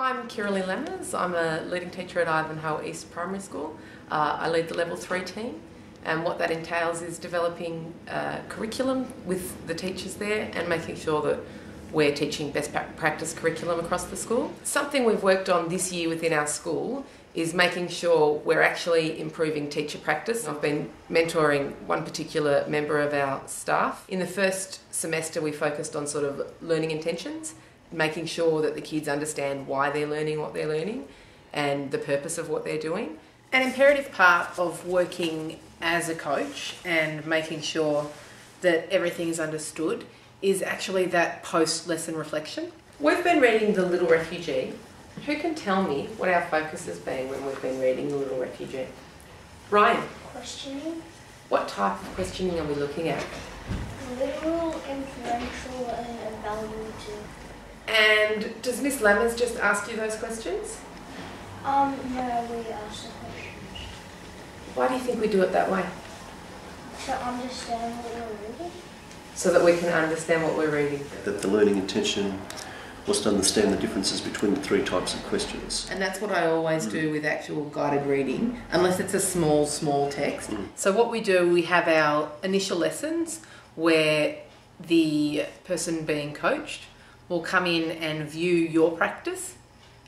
I'm Kiralee Lammers. I'm a leading teacher at Ivanhoe East Primary School. Uh, I lead the level three team, and what that entails is developing uh, curriculum with the teachers there and making sure that we're teaching best practice curriculum across the school. Something we've worked on this year within our school is making sure we're actually improving teacher practice. I've been mentoring one particular member of our staff. In the first semester, we focused on sort of learning intentions, making sure that the kids understand why they're learning what they're learning and the purpose of what they're doing. An imperative part of working as a coach and making sure that everything is understood is actually that post lesson reflection. We've been reading The Little Refugee. Who can tell me what our focus has been when we've been reading The Little Refugee? Ryan. Questioning. What type of questioning are we looking at? Literal, inferential, and evaluative. And does Miss Lemons just ask you those questions? Um, no, we ask the questions. Why do you think we do it that way? To understand what you're reading so that we can understand what we're reading. That the learning intention was to understand the differences between the three types of questions. And that's what I always mm. do with actual guided reading, unless it's a small, small text. Mm. So, what we do, we have our initial lessons where the person being coached will come in and view your practice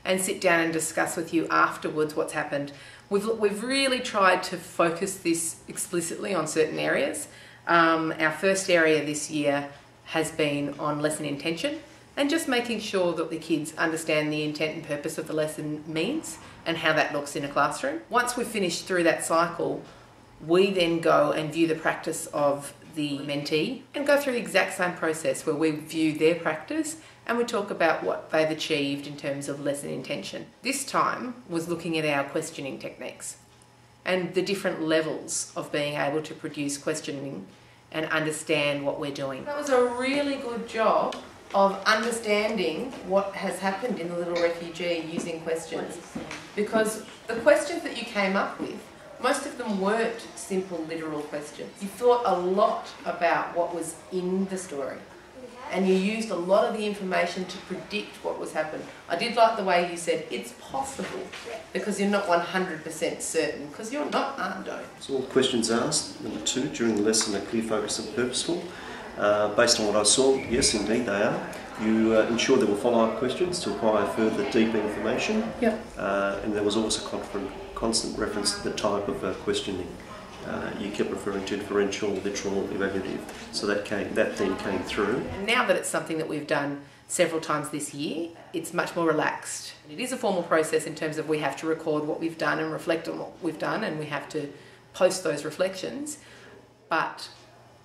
and sit down and discuss with you afterwards what's happened. We've, we've really tried to focus this explicitly on certain areas um, our first area this year has been on lesson intention and just making sure that the kids understand the intent and purpose of the lesson means and how that looks in a classroom. Once we've finished through that cycle, we then go and view the practice of the mentee and go through the exact same process where we view their practice and we talk about what they've achieved in terms of lesson intention. This time was looking at our questioning techniques and the different levels of being able to produce questioning and understand what we're doing. That was a really good job of understanding what has happened in the little refugee using questions. Because the questions that you came up with, most of them weren't simple literal questions. You thought a lot about what was in the story and you used a lot of the information to predict what was happening. I did like the way you said it's possible because you're not 100% certain because you're not, Ando. So all questions asked, number two, during the lesson are clear, focused and purposeful. Uh, based on what I saw, yes indeed they are. You uh, ensure there were follow-up questions to acquire further deeper information. Yep. Uh, and there was also constant reference to the type of uh, questioning uh, you kept referring to inferential, literal, evaluative. So that came, that theme came through. Now that it's something that we've done several times this year, it's much more relaxed. It is a formal process in terms of we have to record what we've done and reflect on what we've done, and we have to post those reflections. But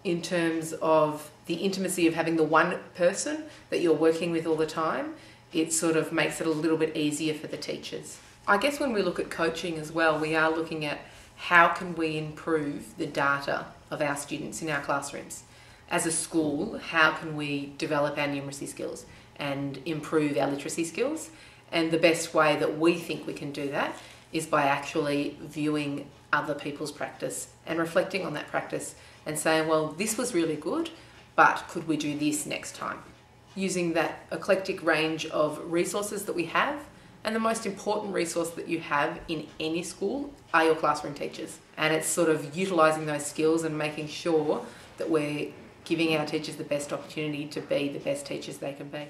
in terms of the intimacy of having the one person that you're working with all the time, it sort of makes it a little bit easier for the teachers. I guess when we look at coaching as well, we are looking at how can we improve the data of our students in our classrooms? As a school, how can we develop our numeracy skills and improve our literacy skills? And the best way that we think we can do that is by actually viewing other people's practice and reflecting on that practice and saying, well, this was really good, but could we do this next time? Using that eclectic range of resources that we have and the most important resource that you have in any school are your classroom teachers. And it's sort of utilising those skills and making sure that we're giving our teachers the best opportunity to be the best teachers they can be.